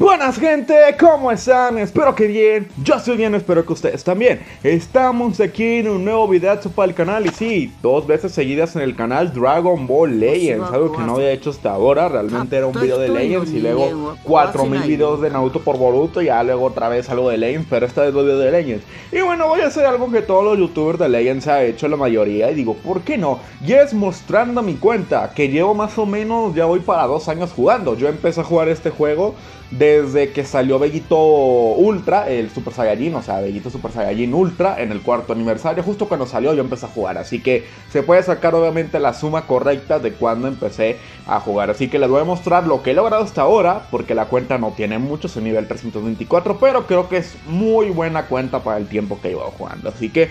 Buenas gente, ¿cómo están? Espero que bien, yo estoy bien, espero que ustedes también. Estamos aquí en un nuevo video para el canal Y sí, dos veces seguidas en el canal Dragon Ball Legends Algo que no había hecho hasta ahora, realmente era un video de Legends Y luego 4000 videos de Naruto por Boruto Y ya luego otra vez algo de Legends, pero esta vez dos videos de Legends. Y bueno, voy a hacer algo que todos los youtubers de Legends han hecho la mayoría Y digo, ¿por qué no? Y es mostrando mi cuenta, que llevo más o menos, ya voy para dos años jugando. Yo empecé a jugar este juego desde que salió Vegito Ultra, el Super Saiyajin, o sea, Vegito Super Saiyajin Ultra, en el cuarto aniversario, justo cuando salió yo empecé a jugar, así que se puede sacar obviamente la suma correcta de cuando empecé a jugar, así que les voy a mostrar lo que he logrado hasta ahora, porque la cuenta no tiene mucho, es nivel 324, pero creo que es muy buena cuenta para el tiempo que llevo jugando, así que,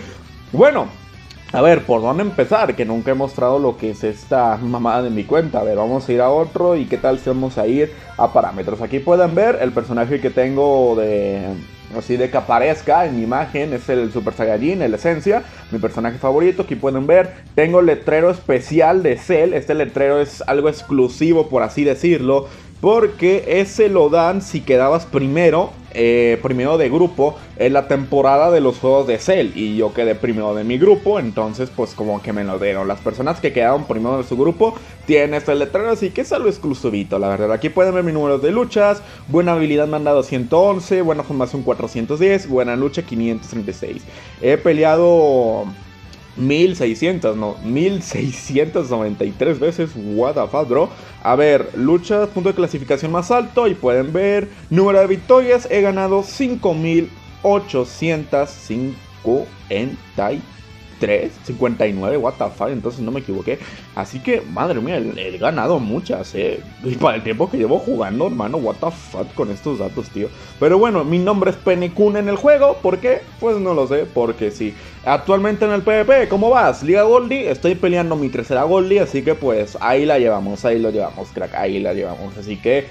bueno, a ver, ¿por dónde empezar? Que nunca he mostrado lo que es esta mamada de mi cuenta. A ver, vamos a ir a otro y qué tal si vamos a ir a parámetros. Aquí pueden ver el personaje que tengo de... Así de que aparezca en mi imagen es el Super Saiyajin, el Esencia, mi personaje favorito. Aquí pueden ver, tengo el letrero especial de Cell. Este letrero es algo exclusivo, por así decirlo porque ese lo dan si quedabas primero, eh, primero de grupo en la temporada de los juegos de Cell. Y yo quedé primero de mi grupo, entonces pues como que me lo dieron. Las personas que quedaron primero de su grupo tienen este letrero, así que es algo exclusivito, la verdad. Aquí pueden ver mi número de luchas, buena habilidad me han dado 111, buena formación 410, buena lucha 536. He peleado 1600, no, 1693 veces. What the fuck, bro. A ver, luchas, punto de clasificación más alto. Y pueden ver, número de victorias. He ganado 5853. 3, 59, what the fuck, entonces no me equivoqué. Así que, madre mía, he, ganado muchas, eh. Y para el tiempo que llevo jugando, hermano, what the fuck con estos datos, tío. Pero bueno, mi nombre es Penekun en el juego, ¿por qué? Pues no lo sé, porque sí. Actualmente en el PvP, ¿cómo vas? Liga Goldie, estoy peleando mi tercera Goldie, así que pues ahí la llevamos, ahí lo llevamos, crack, ahí la llevamos. Así que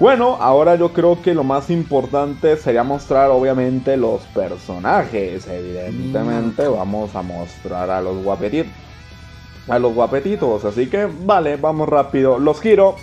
bueno, ahora yo creo que lo más importante sería mostrar obviamente los personajes. Evidentemente mm. vamos a mostrar a los guapetitos. A los guapetitos, así que vale, vamos rápido. Los giro,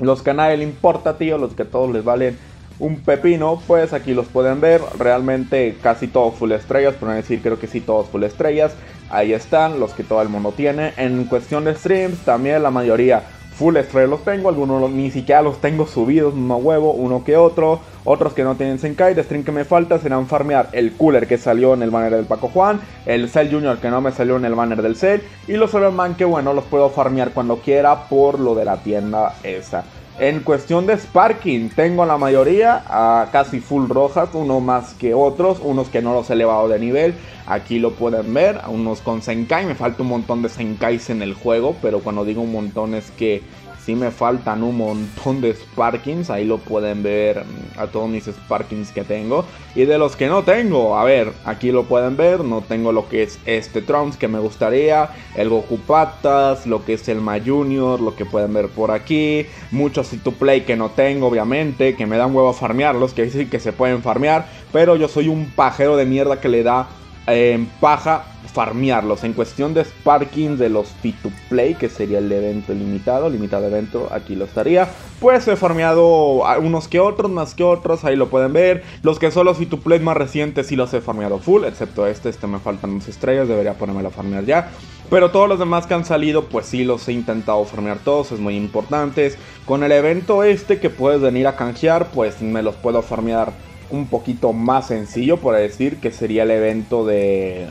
los que a nadie le importa, tío, los que a todos les valen un pepino, pues aquí los pueden ver. Realmente casi todos full estrellas, por no decir creo que sí todos full estrellas. Ahí están, los que todo el mundo tiene. En cuestión de streams, también la mayoría full estrella los tengo, algunos ni siquiera los tengo subidos, no huevo, uno que otro, otros que no tienen Senkai, de stream que me falta serán farmear el cooler que salió en el banner del Paco Juan, el Cell Junior que no me salió en el banner del Cell, y los Man que bueno, los puedo farmear cuando quiera por lo de la tienda esa. En cuestión de Sparking, tengo la mayoría, a casi full rojas, uno más que otros, unos que no los he elevado de nivel. Aquí lo pueden ver, unos con Senkai, me falta un montón de Senkais en el juego, pero cuando digo un montón es que si me faltan un montón de Sparkings. Ahí lo pueden ver mm, a todos mis Sparkings que tengo. Y de los que no tengo, a ver, aquí lo pueden ver. No tengo lo que es este Trunks que me gustaría. El Goku Patas, lo que es el Ma Junior, lo que pueden ver por aquí. Muchos to Play que no tengo, obviamente. Que me dan huevo a farmearlos. Que sí que se pueden farmear. Pero yo soy un pajero de mierda que le da en paja farmearlos. En cuestión de Sparking de los Fit to Play, que sería el evento limitado, limitado evento, aquí lo estaría. Pues he farmeado unos que otros, más que otros, ahí lo pueden ver. Los que son los Fit to Play más recientes sí los he farmeado full, excepto este, este me faltan unas estrellas, debería ponerme a farmear ya. Pero todos los demás que han salido, pues sí los he intentado farmear todos, es muy importante. Con el evento este que puedes venir a canjear, pues me los puedo farmear un poquito más sencillo, por decir, que sería el evento de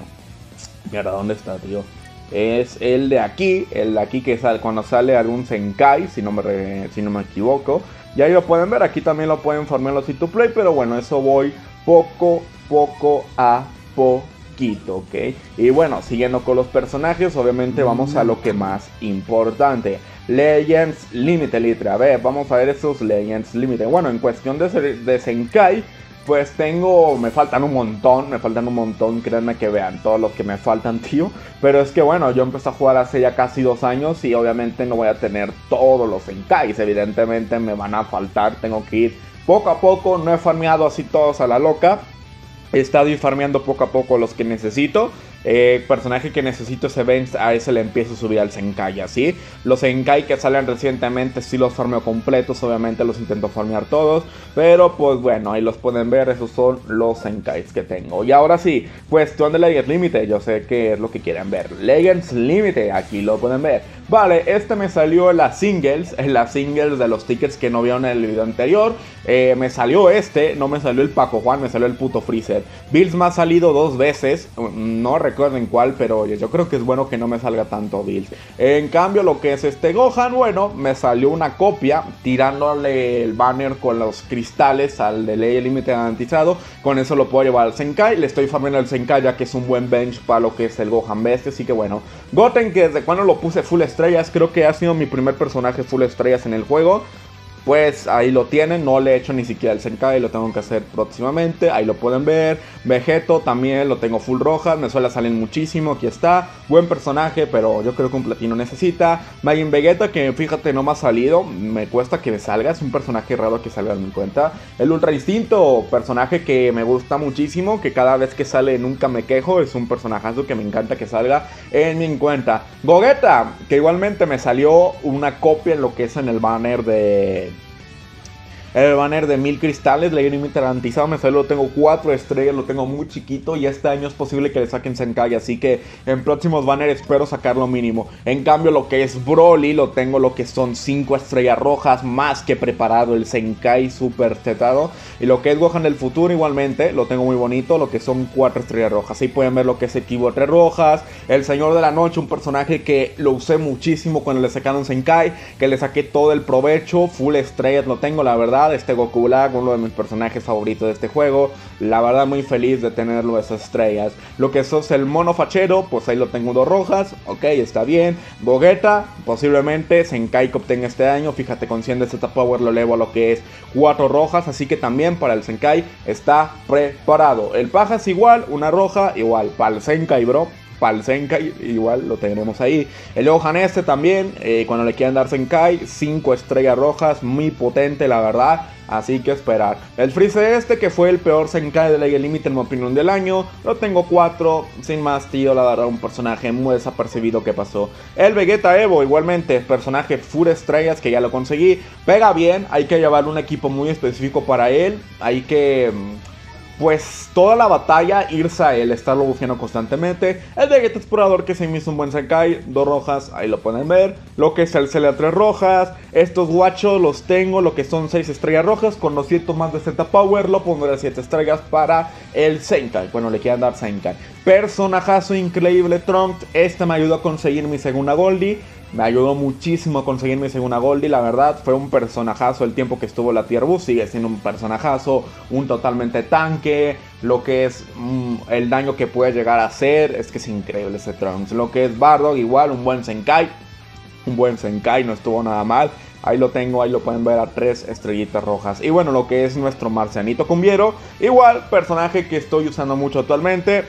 Mira, ¿dónde está, tío? Es el de aquí, el de aquí que sale cuando sale algún Senkai, si no me, si no me equivoco. Y ahí lo pueden ver, aquí también lo pueden formar los to play, pero bueno, eso voy poco, poco a poquito, ¿ok? Y bueno, siguiendo con los personajes, obviamente vamos a lo que más importante. Legends Limited Litre. A ver, vamos a ver esos Legends Limited. Bueno, en cuestión de, de Senkai, pues tengo, me faltan un montón, me faltan un montón, créanme que vean todos los que me faltan, tío. Pero es que bueno, yo empecé a jugar hace ya casi dos años y obviamente no voy a tener todos los Senkais, evidentemente me van a faltar, tengo que ir poco a poco, no he farmeado así todos a la loca. He estado farmeando poco a poco los que necesito. Eh, personaje que necesito ese bench, a ese le empiezo a subir al Senkai, ¿sí? Los Senkai que salen recientemente, sí los farmeo completos, obviamente los intento farmear todos. Pero pues bueno, ahí los pueden ver, esos son los Senkais que tengo. Y ahora sí, cuestión de Legends Límite, yo sé que es lo que quieren ver. Legends Límite, aquí lo pueden ver. Vale, este me salió las singles, las singles de los tickets que no vieron en el video anterior. Eh, me salió este, no me salió el Paco Juan, me salió el puto Freezer. Bills me ha salido dos veces, no recuerden cuál, pero yo creo que es bueno que no me salga tanto Bills. En cambio, lo que es este Gohan, bueno, me salió una copia tirándole el banner con los cristales al de ley límite garantizado. Con eso lo puedo llevar al Senkai. Le estoy farmando el Senkai ya que es un buen bench para lo que es el Gohan Bestia. Así que bueno, Goten que desde cuando lo puse full estrellas, creo que ha sido mi primer personaje full estrellas en el juego pues ahí lo tienen, no le he hecho ni siquiera el Senkai, lo tengo que hacer próximamente, ahí lo pueden ver. Vegeto también lo tengo full roja, me suele salir muchísimo, aquí está. Buen personaje, pero yo creo que un platino necesita. Majin Vegeta, que fíjate no me ha salido, me cuesta que me salga, es un personaje raro que salga en mi cuenta. El Ultra Instinto, personaje que me gusta muchísimo, que cada vez que sale nunca me quejo, es un personajazo que me encanta que salga en mi cuenta. Gogeta, que igualmente me salió una copia en lo que es en el banner de el banner de mil cristales, Ley límite garantizado. Me salió, lo tengo cuatro estrellas, lo tengo muy chiquito. Y este año es posible que le saquen Senkai. Así que en próximos banners espero sacarlo mínimo. En cambio, lo que es Broly, lo tengo lo que son cinco estrellas rojas. Más que preparado. El Senkai super tetado. Y lo que es Gohan del futuro, igualmente, lo tengo muy bonito. Lo que son cuatro estrellas rojas. Ahí pueden ver lo que es Equivo tres rojas. El Señor de la Noche, un personaje que lo usé muchísimo cuando le sacaron Senkai. Que le saqué todo el provecho. Full estrellas lo tengo, la verdad este Goku Black, uno de mis personajes favoritos de este juego. La verdad muy feliz de tenerlo esas estrellas. Lo que sos el mono fachero, pues ahí lo tengo dos rojas, ok, está bien. Gogeta, posiblemente Senkai que obtenga este año, fíjate con 100 de Z Power lo elevo a lo que es cuatro rojas, así que también para el Senkai está preparado. El Paja es igual, una roja, igual para el Senkai, bro para Senkai, igual lo tenemos ahí. El Gohan este también, eh, cuando le quieran dar Senkai, 5 estrellas rojas, muy potente la verdad. Así que esperar. El Freezer este, que fue el peor Senkai de League Limit en mi opinión del año. Lo tengo 4. Sin más, tío, la verdad, un personaje muy desapercibido que pasó. El Vegeta Evo, igualmente, personaje full estrellas que ya lo conseguí. Pega bien, hay que llevar un equipo muy específico para él. Hay que mm, pues toda la batalla irse a él, estarlo bufando constantemente. El Vegeta Explorador que se hizo un buen Senkai, dos rojas, ahí lo pueden ver. Lo que es el Celia tres rojas. Estos guachos los tengo, lo que son 6 estrellas rojas. Con los 100 más de Z Power lo pondré a 7 estrellas para el Senkai. Bueno, le quieran dar Senkai. Personajazo increíble Trump. Este me ayudó a conseguir mi segunda Goldie. Me ayudó muchísimo a conseguir mi segunda Goldie, la verdad. Fue un personajazo el tiempo que estuvo la Tier Boost. Sigue siendo un personajazo, un totalmente tanque. Lo que es mm, el daño que puede llegar a hacer. Es que es increíble ese Trunks. Lo que es Bardock, igual, un buen Senkai. Un buen Senkai, no estuvo nada mal. Ahí lo tengo, ahí lo pueden ver a tres estrellitas rojas. Y bueno, lo que es nuestro Marcianito Cumbiero. Igual, personaje que estoy usando mucho actualmente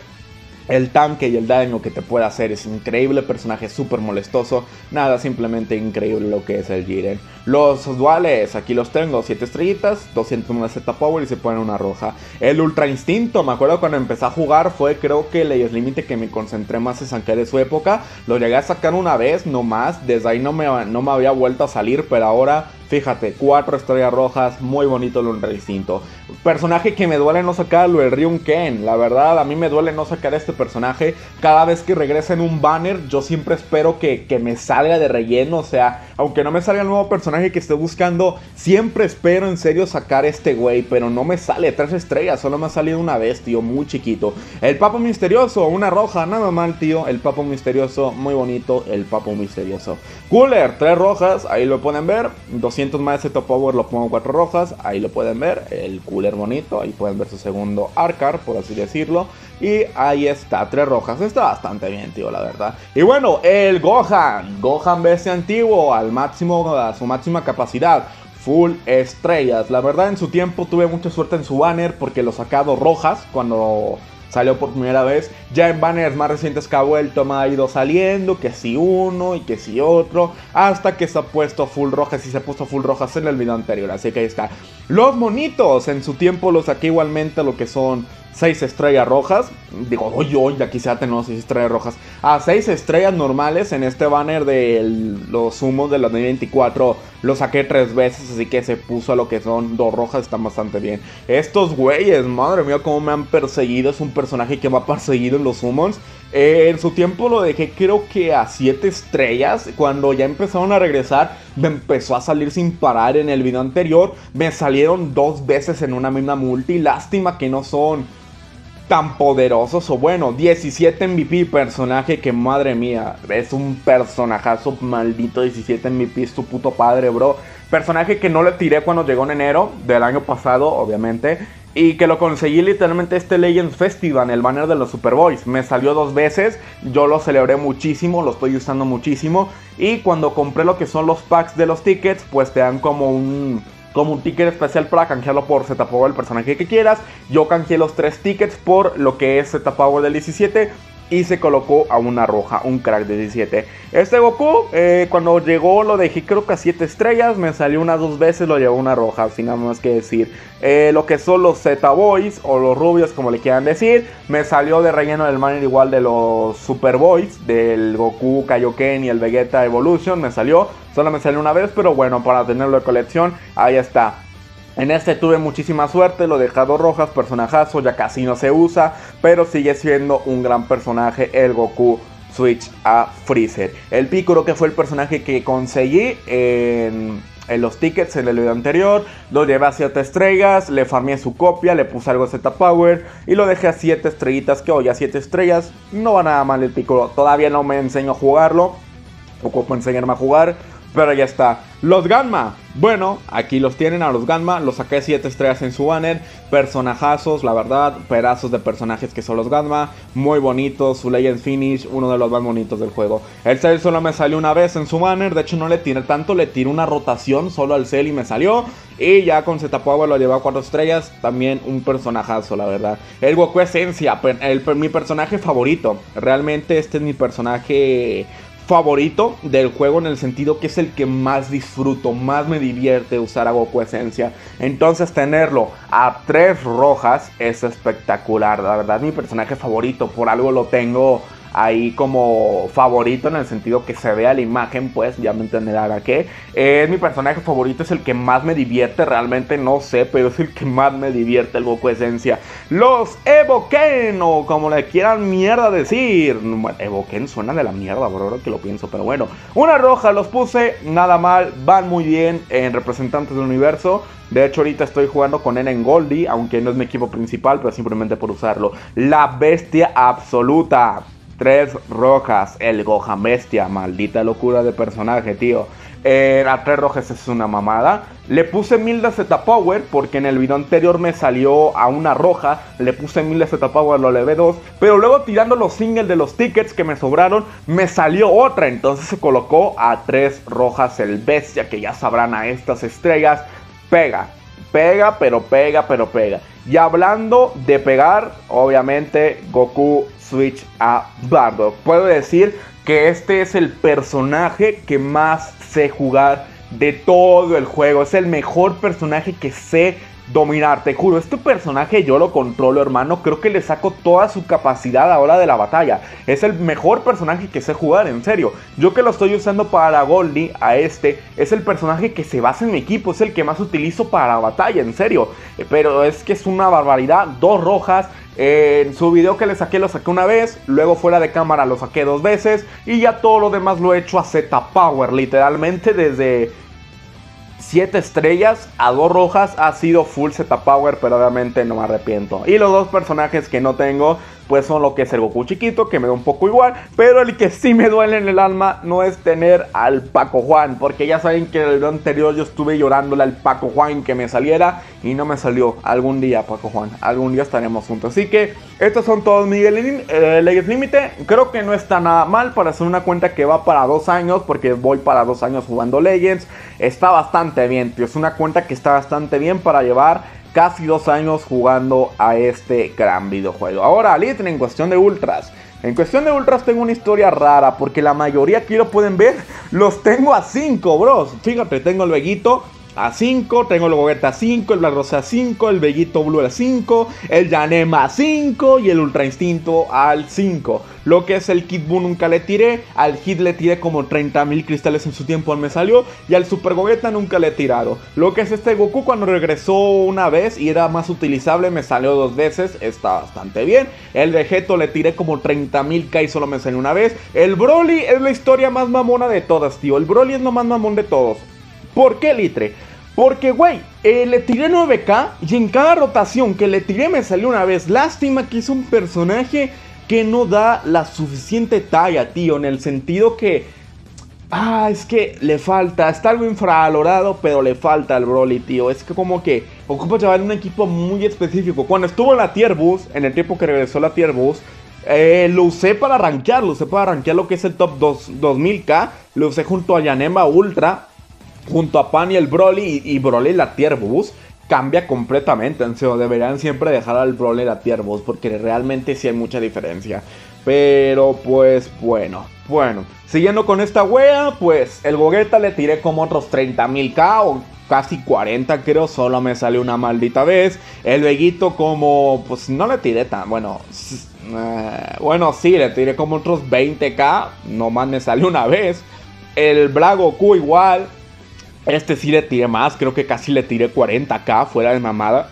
el tanque y el daño que te puede hacer es increíble, personaje súper molestoso, nada, simplemente increíble lo que es el Jiren. Los duales, aquí los tengo, 7 estrellitas, 201 Z Power y se ponen una roja. El Ultra Instinto, me acuerdo cuando empecé a jugar, fue creo que Leyes Límite que me concentré más en sacar de su época. Lo llegué a sacar una vez, no más, desde ahí no me, no me había vuelto a salir, pero ahora Fíjate, cuatro estrellas rojas, muy bonito el Instinto. Personaje que me duele no sacarlo, el Ryun Ken. La verdad, a mí me duele no sacar este personaje. Cada vez que regresa en un banner, yo siempre espero que, que me salga de relleno. O sea, aunque no me salga el nuevo personaje que esté buscando. Siempre espero en serio sacar este güey, pero no me sale. Tres estrellas, solo me ha salido una vez, tío, muy chiquito. El papo misterioso, una roja, nada mal, tío. El papo misterioso, muy bonito, el papo misterioso. Cooler, tres rojas, ahí lo pueden ver. 200 más de power, lo pongo cuatro rojas, ahí lo pueden ver. El cooler bonito, ahí pueden ver su segundo Arcar, por así decirlo. Y ahí está, tres rojas. Está bastante bien, tío, la verdad. Y bueno, el Gohan. Gohan bestia antiguo al máximo, a su máxima capacidad. Full estrellas. La verdad, en su tiempo tuve mucha suerte en su banner porque lo sacado rojas cuando salió por primera vez. Ya en banners más recientes que ha vuelto me ha ido saliendo, que si uno y que si otro, hasta que se ha puesto full rojas y se ha puesto full rojas en el video anterior. Así que ahí está. Los monitos, en su tiempo los saqué igualmente lo que son 6 estrellas rojas. Digo, oye, oye, aquí se tenemos 6 estrellas rojas. A 6 estrellas normales en este banner de los humos de la 2024 lo saqué 3 veces, así que se puso a lo que son dos rojas, están bastante bien. Estos güeyes, madre mía, cómo me han perseguido. Es un personaje que me ha perseguido en los summons. Eh, en su tiempo lo dejé creo que a 7 estrellas. Cuando ya empezaron a regresar, me empezó a salir sin parar en el video anterior. Me salieron dos veces en una misma multi. Lástima que no son tan poderosos. O bueno, 17 MVP, personaje que madre mía, es un personajazo maldito. 17 MVP, es tu puto padre, bro. Personaje que no le tiré cuando llegó en enero del año pasado, obviamente. Y que lo conseguí literalmente este Legends Festival, el banner de los Superboys. Me salió dos veces, yo lo celebré muchísimo, lo estoy usando muchísimo. Y cuando compré lo que son los packs de los tickets, pues te dan como un como un ticket especial para canjearlo por Z Power el personaje que quieras. Yo canjeé los tres tickets por lo que es Z Power del 17 y se colocó a una roja, un crack de 17. Este Goku, eh, cuando llegó lo dejé creo que a 7 estrellas, me salió unas dos veces, lo llevó una roja, sin nada más que decir. Eh, lo que son los Z Boys o los rubios, como le quieran decir, me salió de relleno del manner igual de los Super Boys, del Goku, Kaioken y el Vegeta Evolution, me salió. Solo me salió una vez, pero bueno, para tenerlo de colección, ahí está. En este tuve muchísima suerte, lo dejado rojas, personajazo, ya casi no se usa, pero sigue siendo un gran personaje el Goku Switch a Freezer. El Piccolo que fue el personaje que conseguí en, los tickets en el video anterior, lo llevé a 7 estrellas, le farmé su copia, le puse algo Z Power y lo dejé a 7 estrellitas que hoy a 7 estrellas. No va nada mal el Piccolo, todavía no me enseño a jugarlo, enseñarme a jugar, pero ya está. Los Gamma. Bueno, aquí los tienen a los Gamma. Los saqué 7 estrellas en su banner. Personajazos, la verdad. Pedazos de personajes que son los Gamma. Muy bonitos. Su Legends Finish. Uno de los más bonitos del juego. El Cell solo me salió una vez en su banner. De hecho, no le tiré tanto. Le tiré una rotación solo al Cell y me salió. Y ya con Z Power lo llevé a 4 estrellas. También un personajazo, la verdad. El Goku Esencia. mi personaje favorito. Realmente este es mi personaje favorito del juego en el sentido que es el que más disfruto, más me divierte usar a Goku Esencia. Entonces tenerlo a tres rojas es espectacular, la verdad mi personaje favorito, por algo lo tengo ahí como favorito en el sentido que se vea la imagen, pues ya me entenderá que es mi personaje favorito, es el que más me divierte, realmente no sé, pero es el que más me divierte el Goku Esencia. Los Evoken, o como le quieran mierda decir. Evoken suena de la mierda, por ahora que lo pienso, pero bueno. Una roja los puse, nada mal, van muy bien en representantes del universo. De hecho, ahorita estoy jugando con él en Goldie, aunque no es mi equipo principal, pero simplemente por usarlo. La bestia absoluta. Tres rojas, el Gohan Bestia, maldita locura de personaje, tío. Eh, a tres rojas es una mamada. Le puse mil de Z Power porque en el video anterior me salió a una roja. Le puse mil de Z Power, lo levé dos. Pero luego tirando los singles de los tickets que me sobraron, me salió otra. Entonces se colocó a tres rojas el bestia, que ya sabrán a estas estrellas. Pega, pega, pero pega, pero pega. Y hablando de pegar, obviamente Goku Switch a Bardock. Puedo decir que este es el personaje que más sé jugar de todo el juego. Es el mejor personaje que sé dominar. Te juro, este personaje yo lo controlo, hermano. Creo que le saco toda su capacidad ahora de la batalla. Es el mejor personaje que sé jugar, en serio. Yo que lo estoy usando para Goldie, a este, es el personaje que se basa en mi equipo. Es el que más utilizo para la batalla, en serio. Eh, pero es que es una barbaridad. Dos rojas. En su video que le saqué lo saqué una vez, luego fuera de cámara lo saqué dos veces y ya todo lo demás lo he hecho a Z Power, literalmente desde 7 estrellas a 2 rojas ha sido full Z Power, pero obviamente no me arrepiento. Y los dos personajes que no tengo pues son lo que es el Goku chiquito, que me da un poco igual, pero el que sí me duele en el alma no es tener al Paco Juan, porque ya saben que en el video anterior yo estuve llorándole al Paco Juan que me saliera y no me salió. Algún día, Paco Juan, algún día estaremos juntos. Así que estos son todos mis eh, Legends Límite. Creo que no está nada mal para hacer una cuenta que va para dos años, porque voy para dos años jugando Legends. Está bastante bien, tío. Es una cuenta que está bastante bien para llevar casi dos años jugando a este gran videojuego. Ahora, Litten, en cuestión de ultras. En cuestión de ultras tengo una historia rara porque la mayoría aquí lo pueden ver, los tengo a 5, bros. Fíjate, tengo el Veguito, a 5, tengo el Gogeta a 5, el Black Rose a 5, el Bellito Blue a 5, el Yanema a 5 y el Ultra Instinto al 5. Lo que es el Kid Buu nunca le tiré, al Hit le tiré como 30.000 cristales en su tiempo me salió y al Super Gogeta nunca le he tirado. Lo que es este Goku cuando regresó una vez y era más utilizable me salió dos veces, está bastante bien. El Vegeto le tiré como 30.000k y solo me salió una vez. El Broly es la historia más mamona de todas, tío. El Broly es lo más mamón de todos. ¿Por qué Litre? Porque, güey, eh, le tiré 9k y en cada rotación que le tiré me salió una vez. Lástima que es un personaje que no da la suficiente talla, tío, en el sentido que... Ah, es que le falta, está algo infravalorado, pero le falta al Broly, tío. Es que como que ocupa llevar un equipo muy específico. Cuando estuvo en la Tier Boost, en el tiempo que regresó la Tier Boost, eh, lo usé para rankear, lo usé para rankear lo que es el top 2, 2000k. Lo usé junto a Yanema Ultra, junto a Pan y el Broly. Y, y Broly la Tier Boost cambia completamente. En serio, deberían siempre dejar al Brawler a Tier porque realmente sí hay mucha diferencia. Pero pues bueno, bueno. Siguiendo con esta wea, pues el Gogeta le tiré como otros 30.000k o casi 40 creo, solo me salió una maldita vez. El Veguito como, pues no le tiré tan, bueno, eh, bueno sí, le tiré como otros 20k, nomás me salió una vez. El Bragoku igual, este sí le tiré más, creo que casi le tiré 40k fuera de mamada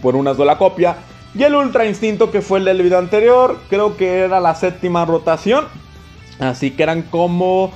por una sola copia. Y el Ultra Instinto que fue el del video anterior, creo que era la séptima rotación. Así que eran como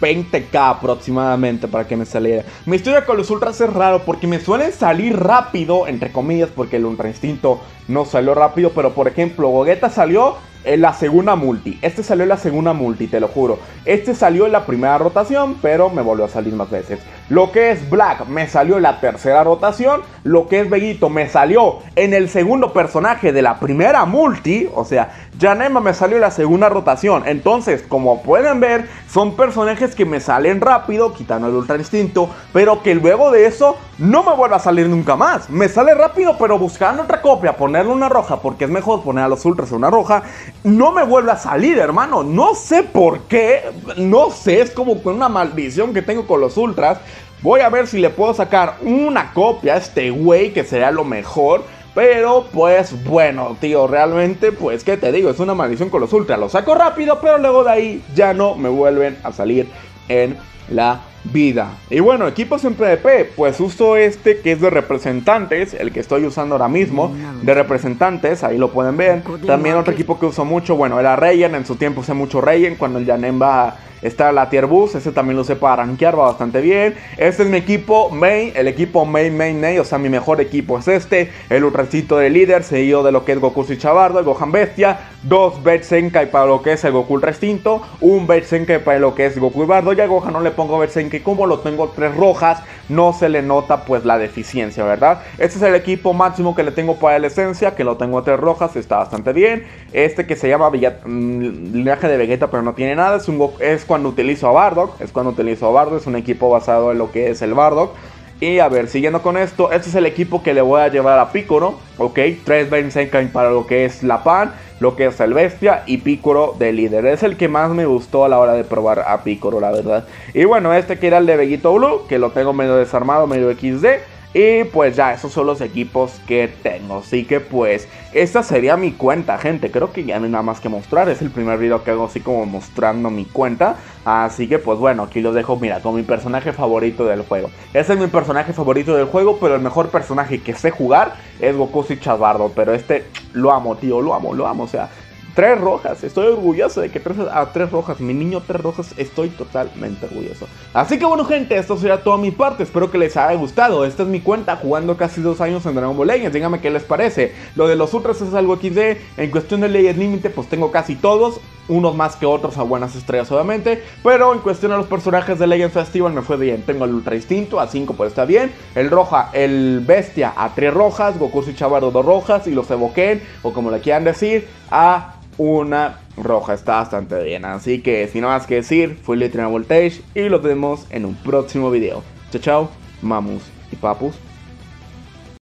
20k aproximadamente para que me saliera. Mi historia con los ultras es raro porque me suelen salir rápido, entre comillas, porque el Ultra Instinto no salió rápido. Pero por ejemplo, Gogeta salió en la segunda multi. Este salió en la segunda multi, te lo juro. Este salió en la primera rotación, pero me volvió a salir más veces. Lo que es Black me salió en la tercera rotación. Lo que es Veguito me salió en el segundo personaje de la primera multi. O sea, Janema me salió en la segunda rotación. Entonces, como pueden ver, son personajes que me salen rápido, quitando el Ultra Instinto. Pero que luego de eso no me vuelve a salir nunca más. Me sale rápido, pero buscando otra copia, ponerle una roja, porque es mejor poner a los Ultras una roja no me vuelve a salir, hermano. No sé por qué. No sé, es como con una maldición que tengo con los ultras. Voy a ver si le puedo sacar una copia a este güey, que sería lo mejor. Pero pues bueno, tío, realmente pues qué te digo, es una maldición con los ultras. Lo saco rápido, pero luego de ahí ya no me vuelven a salir en la vida. Y bueno, equipos en PvP, pues uso este que es de representantes, el que estoy usando ahora mismo, de representantes, ahí lo pueden ver. También otro equipo que uso mucho, bueno, era Rayen, en su tiempo usé mucho Rayen, cuando el Janemba Está la Tier Boost, ese también lo sé para rankear, va bastante bien. Este es mi equipo main, el equipo main, main, main, o sea, mi mejor equipo es este. El ultracito de líder, seguido de lo que es Goku y Chabardo, el Gohan Bestia. Dos Senkai para lo que es el Goku Ultra Instinto. Un Senkai para lo que es Goku y Bardo. Y a Gohan no le pongo Senkai como lo tengo tres rojas, no se le nota pues la deficiencia, ¿verdad? Este es el equipo máximo que le tengo para la esencia, que lo tengo tres rojas, está bastante bien. Este que se llama mm, linaje de Vegeta, pero no tiene nada, es un es cuando utilizo a Bardock. Es cuando utilizo a Bardock. Es un equipo basado en lo que es el Bardock. Y a ver, siguiendo con esto, este es el equipo que le voy a llevar a Picoro, ok, 3 Senkai para lo que es la Pan, lo que es el Bestia y Picoro de líder. Es el que más me gustó a la hora de probar a Picoro, la verdad. Y bueno, este que era el de Veguito Blue, que lo tengo medio desarmado, medio XD. Y pues ya, esos son los equipos que tengo. Así que pues, esta sería mi cuenta, gente. Creo que ya no hay nada más que mostrar. Es el primer video que hago así como mostrando mi cuenta. Así que pues bueno, aquí lo dejo, mira, con mi personaje favorito del juego. Ese es mi personaje favorito del juego, pero el mejor personaje que sé jugar es Goku y Chavardo. Pero este lo amo, tío, lo amo, lo amo. O sea, Tres rojas. Estoy orgulloso de que tres, a tres rojas. Mi niño tres rojas. Estoy totalmente orgulloso. Así que bueno gente, esto será toda mi parte. Espero que les haya gustado. Esta es mi cuenta jugando casi dos años en Dragon Ball Legends. Díganme qué les parece. Lo de los ultras es algo XD. En cuestión de Legends Límite pues tengo casi todos. Unos más que otros a buenas estrellas obviamente. Pero en cuestión de los personajes de Legends Festival me fue bien. Tengo el Ultra Instinto a 5 pues está bien. El Roja, el Bestia a 3 rojas. Goku y Chavardo 2 rojas. Y los Evoquen o como le quieran decir a una roja. Está bastante bien. Así que sin nada más que decir, fue Literal Voltage y los vemos en un próximo video. Chao, chao, mamus y papus.